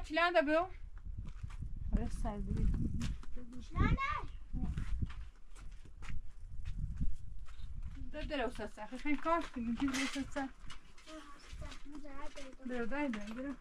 var çilen de bu. Orası serdi. ده در اوسط سخی خیلی کار کنیم چیز اوسط سخ در دای در در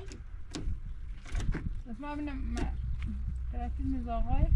Ice ما ببینم طرفی میزاقای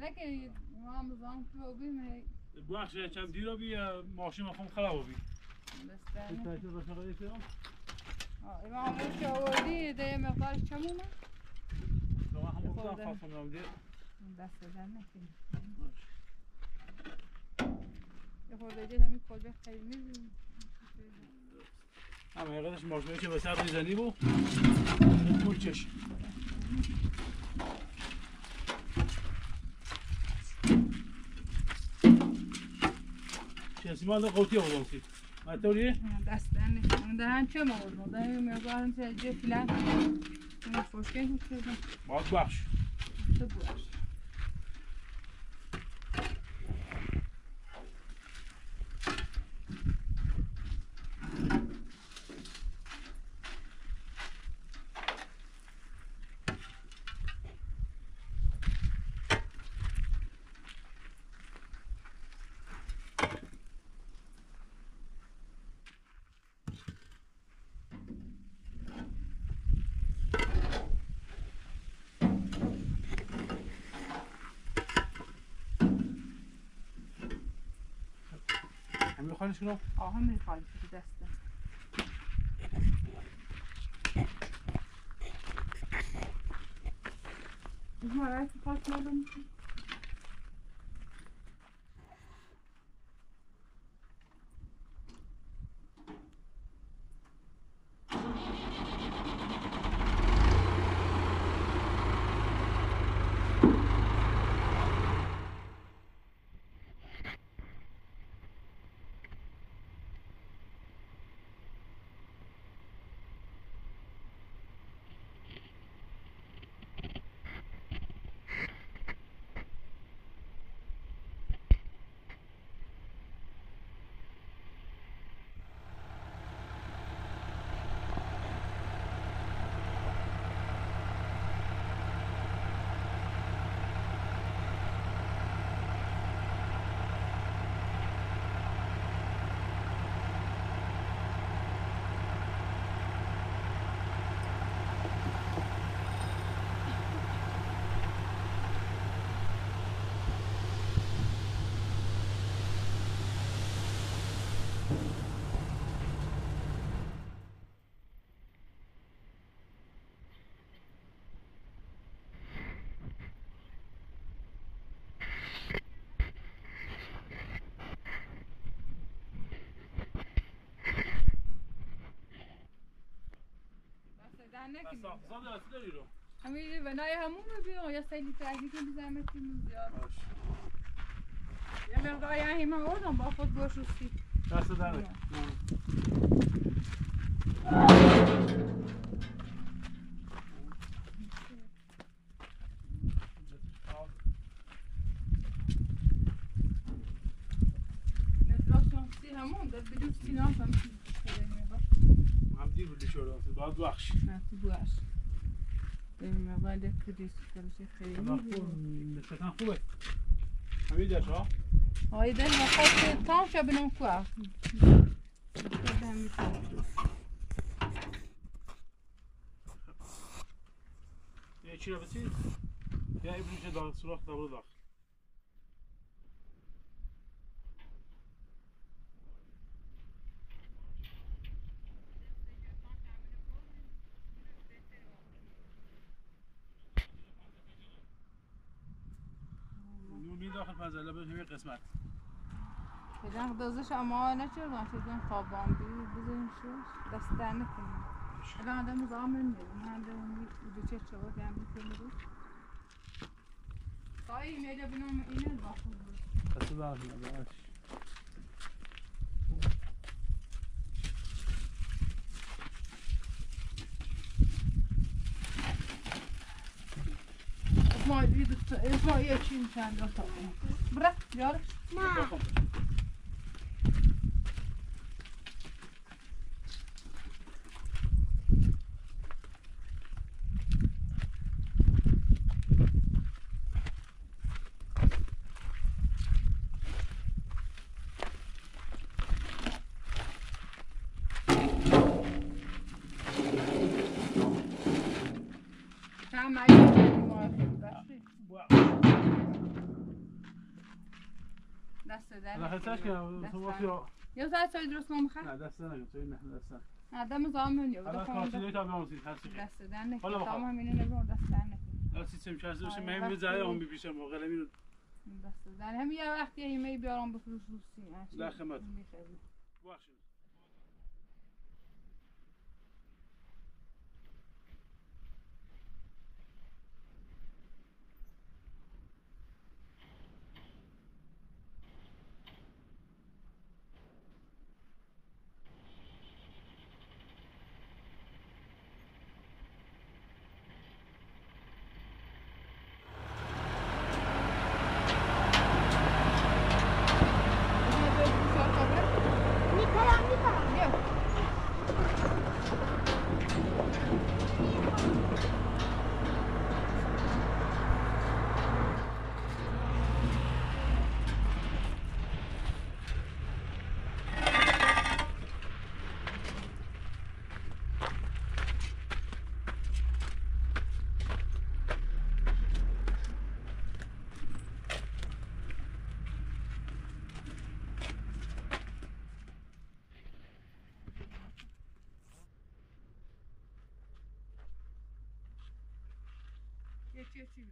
که ما که بیم بخش چند دیرا بی ماشین مخوام خراب بی. ایما که آوردی ده چمونه؟ خواستم نام دیر دست در نکنی یه خورده دیگه همین کلبه خیلی میزیم همه حقیقتش ماشینه که به سر می‌زنی بو پول چش Sima da قوطی آوردم سی مطوریه؟ دستن نیست دهن چه موضوع دهن مقدارم سجه فیلن فشکه Haben wir gar nicht genommen? Auch haben wir gar nicht für die Beste. Ich mal weiß, was man آقا دستی داری رو. همین بنای همون رو بیار یا سیلی تحقیق که بزنمت که زیاد. یه مقدار یه همه آوردم با خود باش روستی دست نکن. مثلا شانسی همون در بدون سینه هم هم دیر بودی شده باید نه تو باش این مقدار کدیس کلش خیلی نسبتا خوبه. همین جاش ها آی ده خواست تام شب نم کوه چی رو بسید پنزله به همین قسمت. کجا دازش اما نچردم شدن خوابان بی بزنیم شوش دست در نکنیم الان آدم زامن میرم من آدم دو چه چواد هم می‌کنم تایی میجا بینم اینه باخون در نکنه اسماعیل Orayı açayım sen de o. Bırak yavrum. Ma. در الان خسته که تو وقتی یا ساعت سای درست نمی‌خواد نه دست نگم توی نه دست نه آدم زامن یا الان کارسیده تا بیاموزید هستی دست در نکن. حالا بخواب. تمام اینو نگو دست در نکن. الان سیستم چرسی باشه مهم وقتی- میزه اون بیپیشم و قلمی رو دست در هم یه وقتی ایمیل بیارم بفروش روسی خدمت. می‌خوای. بخشید 越剧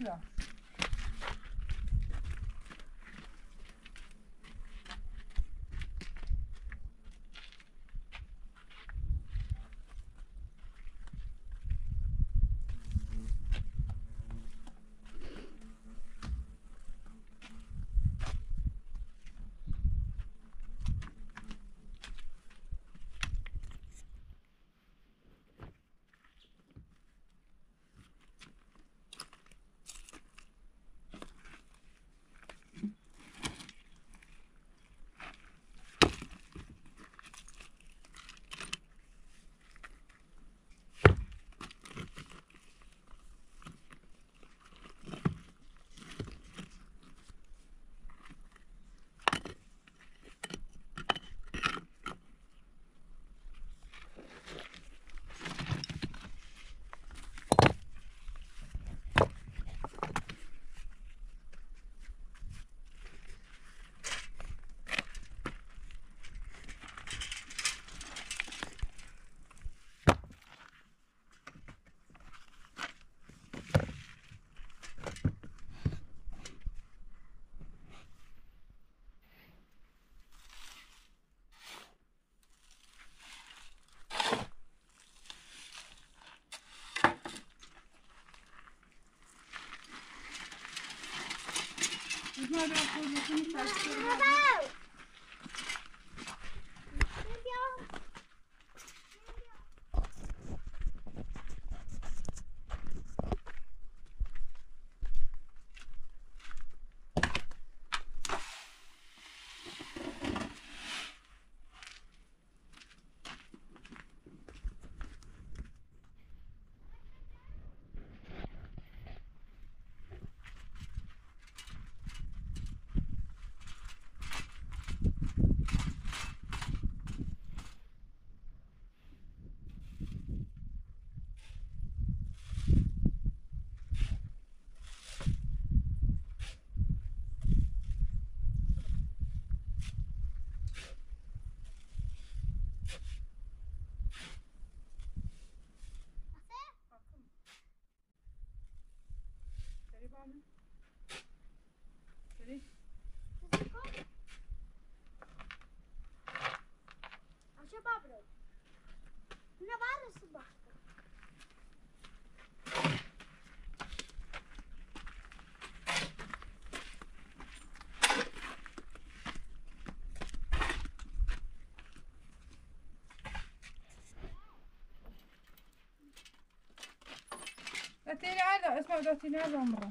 Yeah. 爸爸。اسمعوا ذاتي نابة مرة.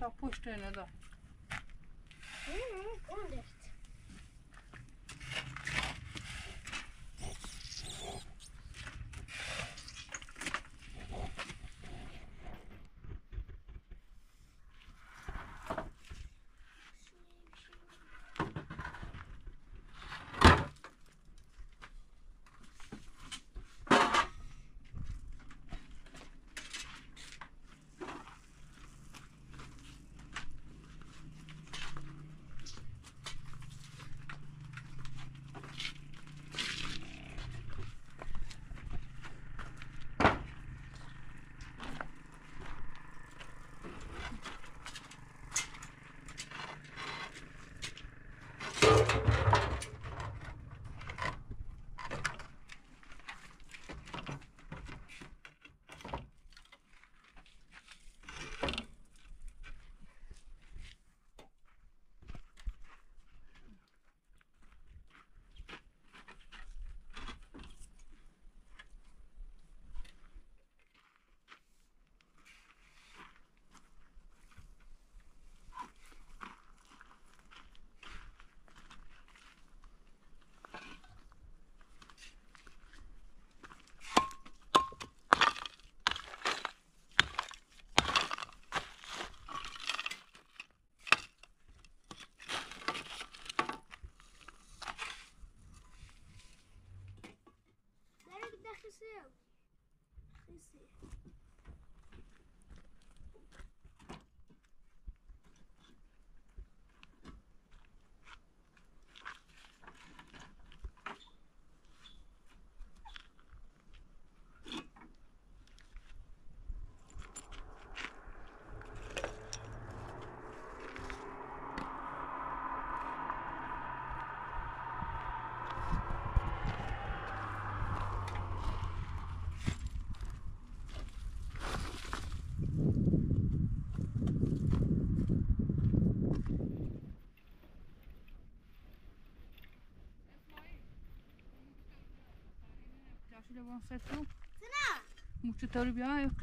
Doch, Brusttöne da. Mhm, und das.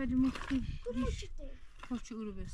Ju mycket. Hoe moet je het? Hoş urubes.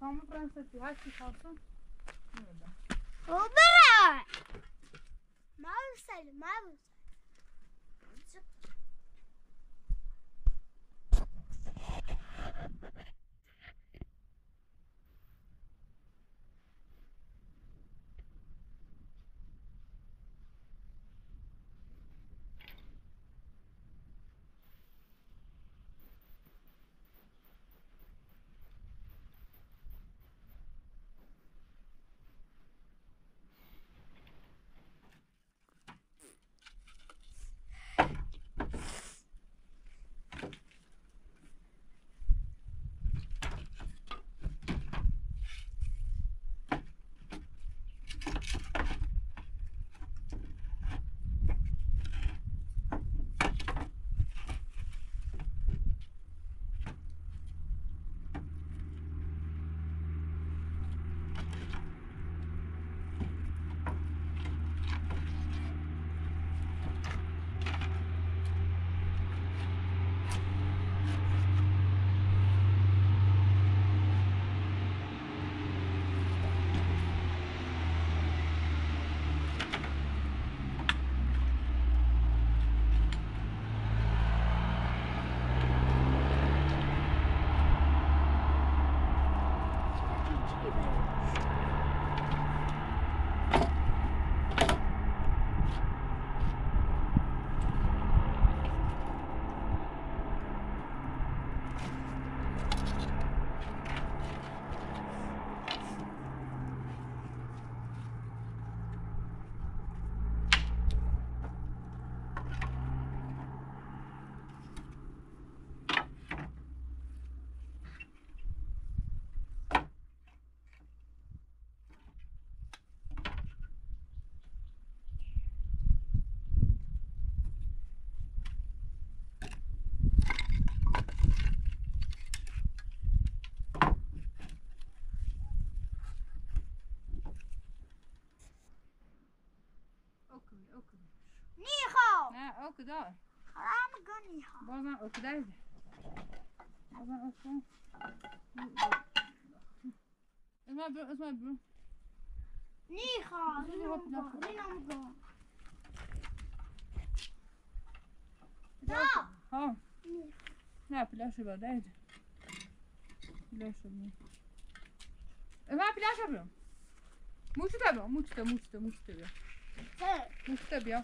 Vamos para essa churrasco e salsa? Oba! Ook kunnen. Nigo! Ja, ook dat. Allemaal kan niet. Wat nou, dan ook dat? Wat nou, dan ook dat? Is mijn broer, is mijn broer. Nigo! Nigo! Oh. Ja! Oh. Nou, pilasje wel deed. Nee. niet. Eh, waar pilasje hebben? Moet het hebben, moet het, moet het, moet het. Nu stöp jag.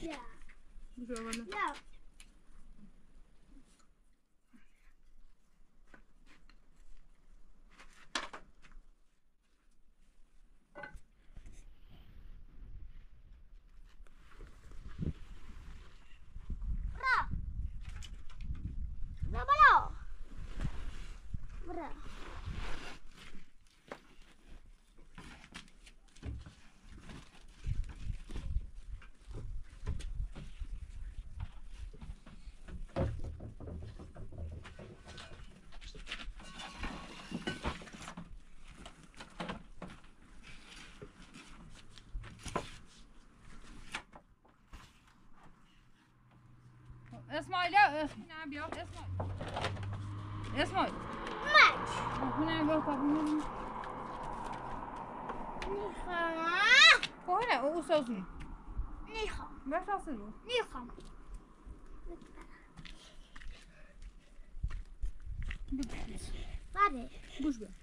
Ja. اسماعیل نه بیا اسماعیل اسماعیل ماش هنا بیا کابون نيخو هنا او سوزی نيخو باش اصل نيخو بعدين گوش بیا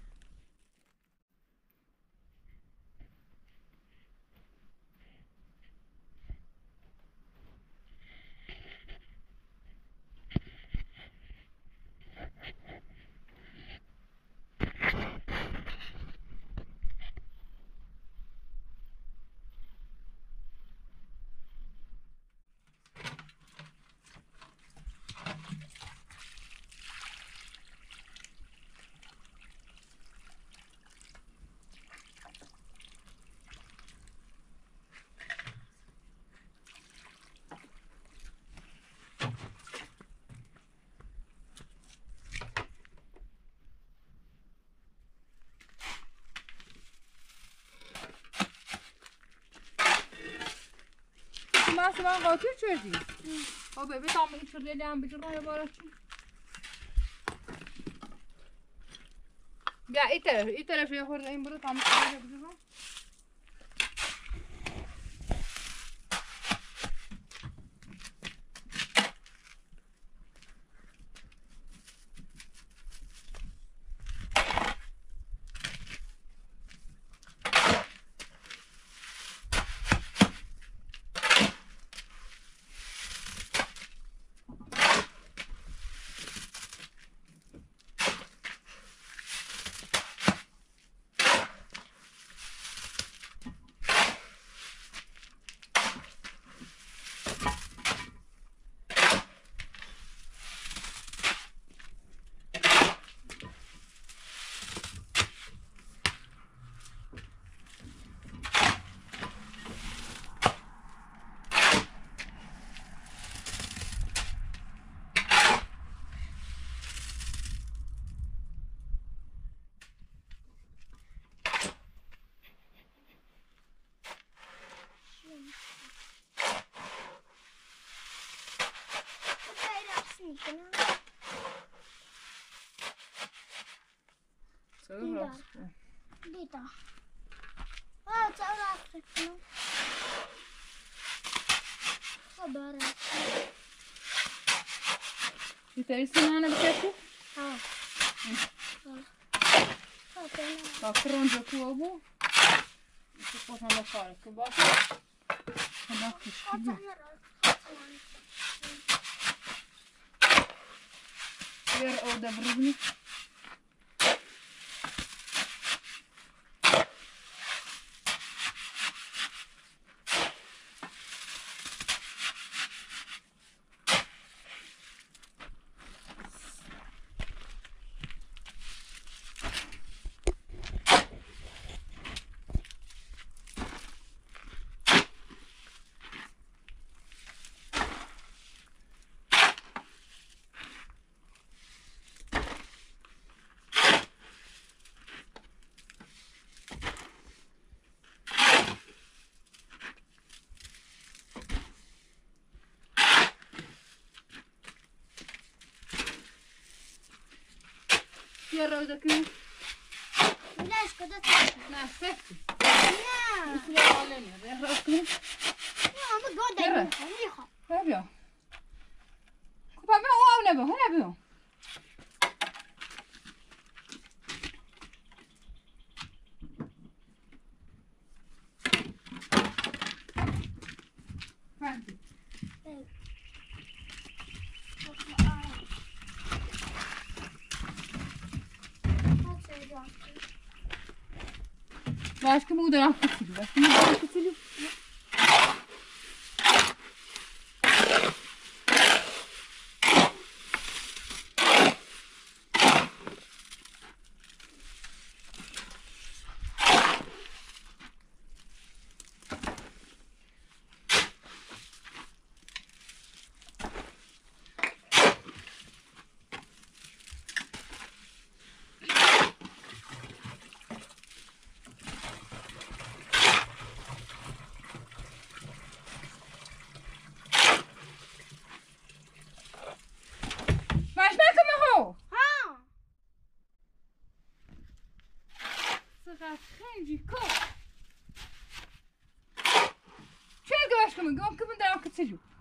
Burası ben götür çözdüyüm. O bebe tam bunu çırlayalım bir çırlaya barışın. Ya iyi tarafı, iyi tarafı yukarıdayım burada tam çırlayalım bir çırlayalım. Genau. Целый Лето. А, целый Африка. Хабара. И ты рисуешь на бетеку? А. Acrânge clubul și pot să mă fac. Că bate, că dacă știu. Вера О. Добрыгник. Ja, Rosa Q. Leuk, dat het. Na Ja. Ik. Ja, mijn god, het. Ja, ja. Ik ga wel oude hebben, hoe hebben? 不得 چقدر خنجی کن چه گوش کنم؟ گم که من دارم که چجور نه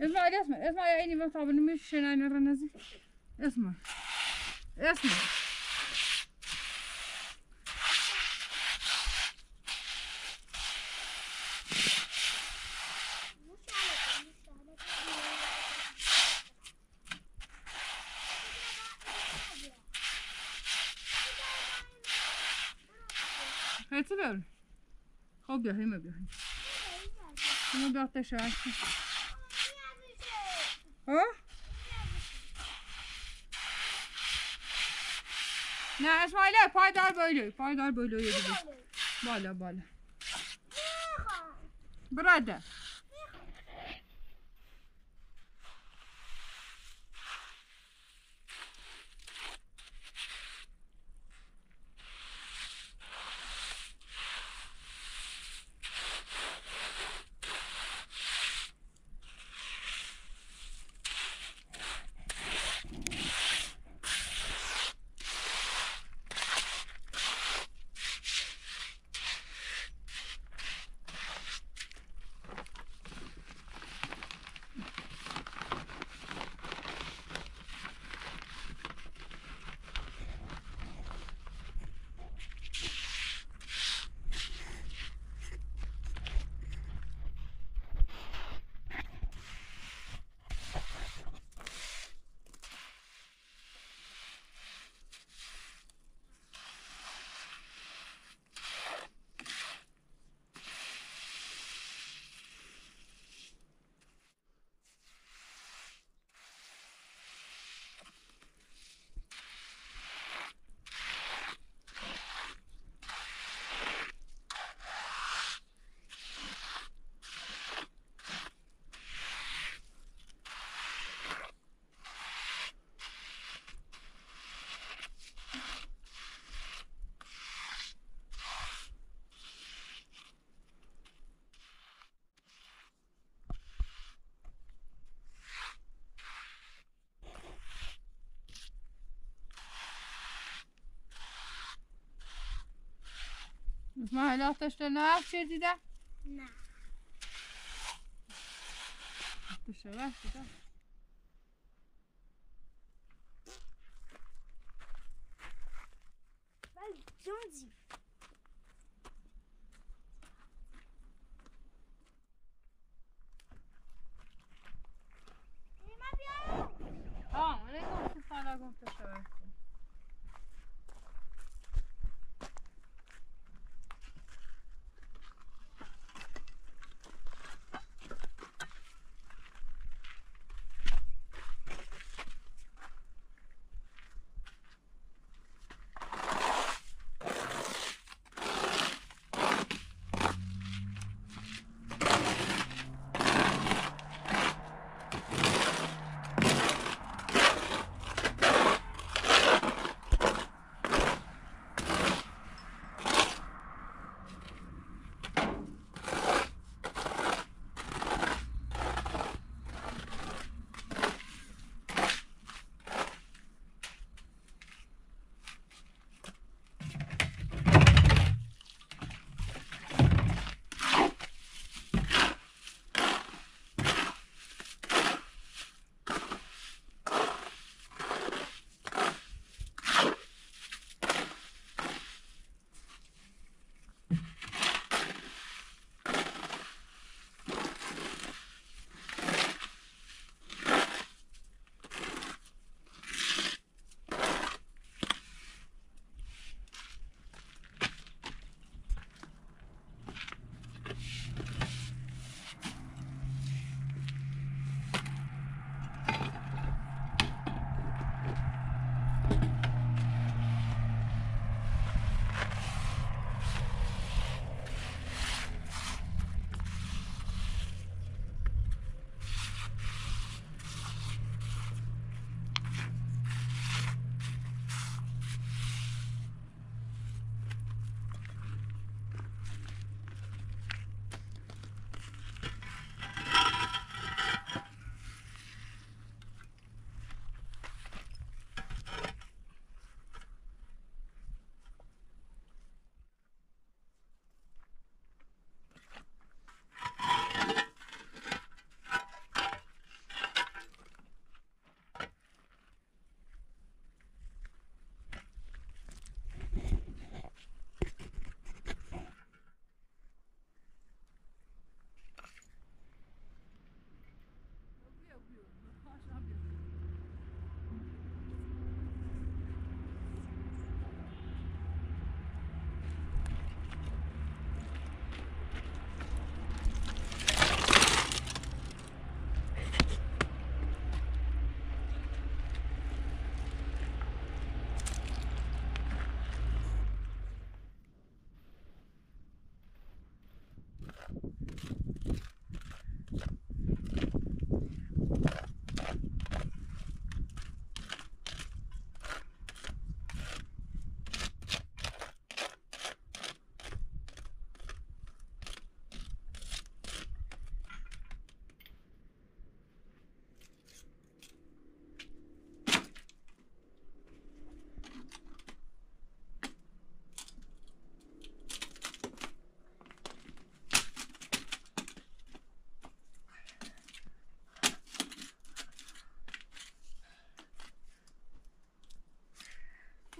Erstmal, erstmal, erstmal ja in die Waffe, aber du müsst schon eine rennen. Also erstmal. Erstmal. Hej, co dalej? Obie, chyba, chyba. Chyba, chyba, chyba. Hı? Ne İsmail'e paydar böyle. Paydar böyle öyle gidiyor. Bala bala. Burada. آتشته نه چه دیده نه. آتشته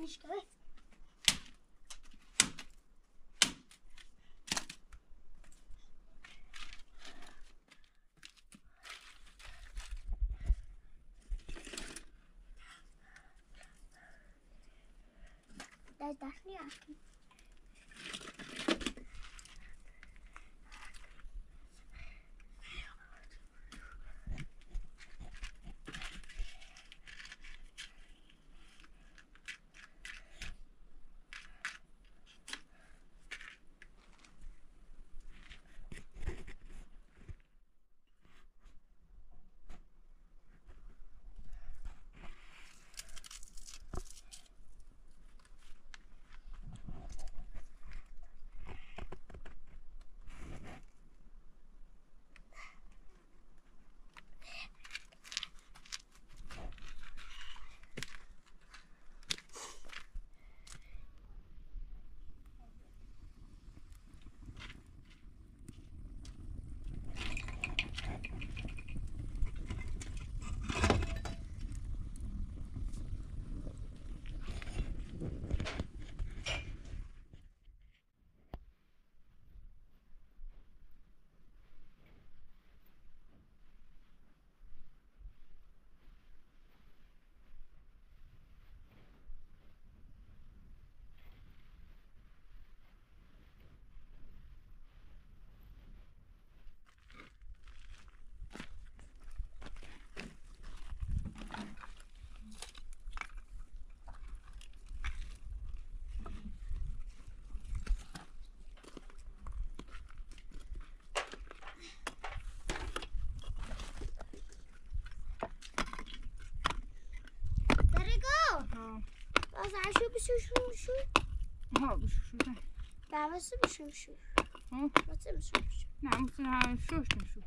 başka. That's definitely asking. باز عشو بشوشون شو ها بشوشو نه بابası بشوشون ها Nasıl bشوشون نه مثلا شوش نشو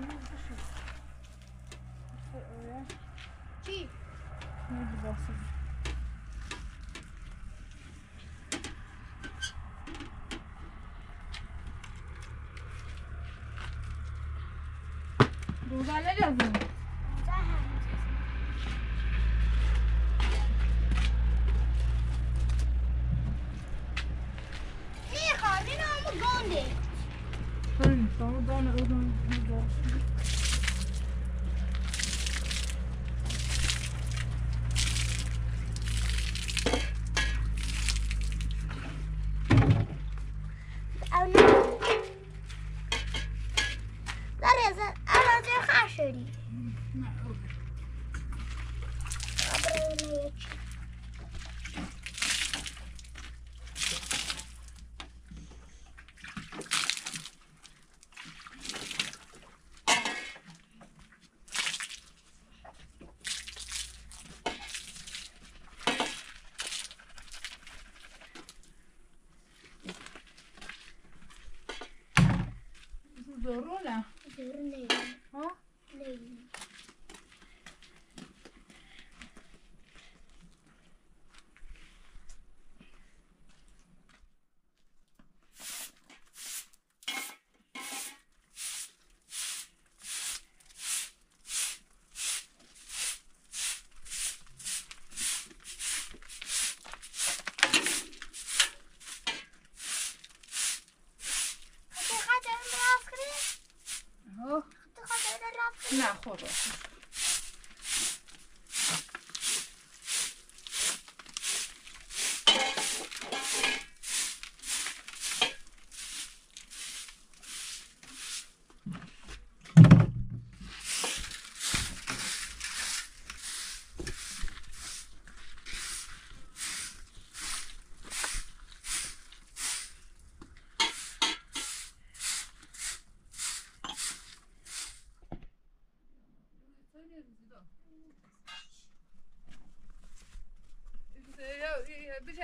temiz dışı. İşte öyle. Ki. Neydi baksana. Burada neler yazıyor? de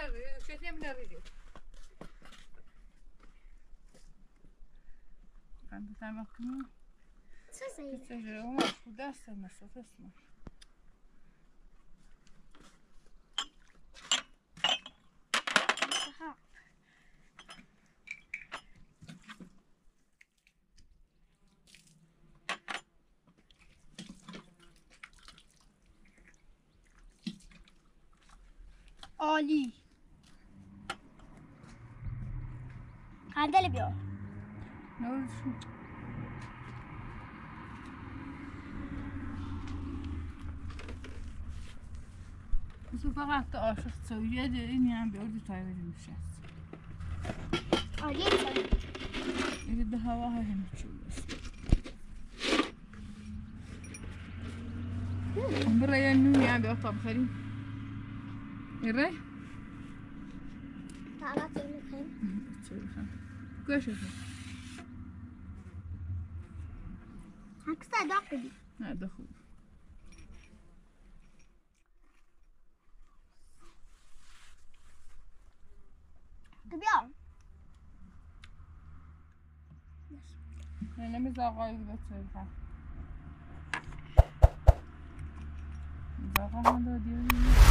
melhor, é melhor se Pronto, tam aklımı. Söyle. Olmaz, bu dersen nasıl dersin? Olhe. Bende de bir o. Ne olsun? فقط عاشق سویه این هم به اردو تایوری میشه آره این ده هوا ها هم. چولست مرة يا نوني عم بيقطع بخري الري كشفه هكسر عقدي لا ده خوف. كبير يعني مزاغايك ده تشوفها مزاغاها ده ديالي